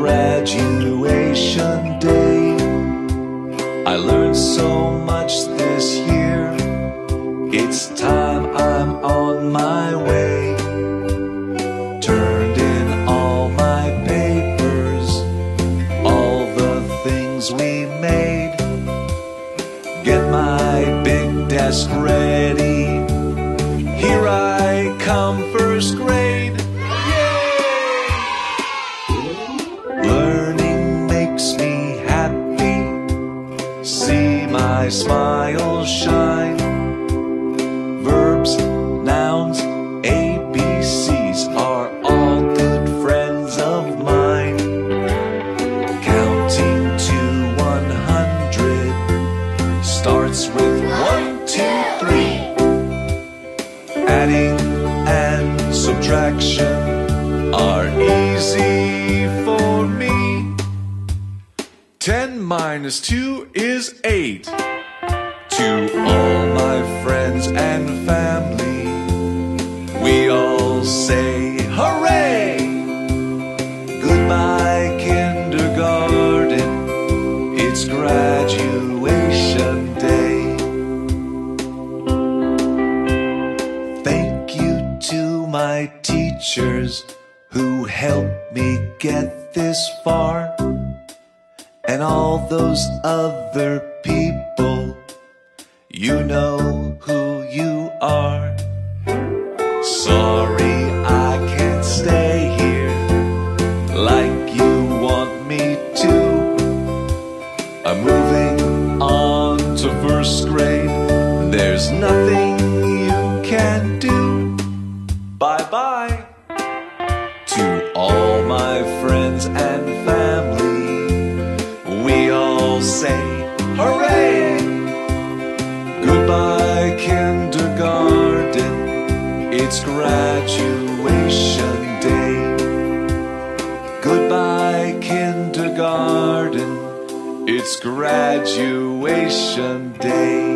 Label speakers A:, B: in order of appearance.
A: graduation day. I learned so much this year. It's time I'm on my way. Turned in all my papers, all the things we made. Get my big desk ready. See my smile shine. Verbs, nouns, ABCs are all good friends of mine. Counting to 100 starts with one, two, three. Adding and subtraction are easy 10 minus 2 is 8. To all my friends and family, we all say hooray! Goodbye, kindergarten, it's graduation day. Thank you to my teachers who helped me get this far and all those other people. You know who you are. Sorry I can't stay here like you want me to. I'm moving on to first grade. There's nothing you can do. Bye bye to all my friends and family. Kindergarten. It's graduation day. Goodbye, kindergarten. It's graduation day.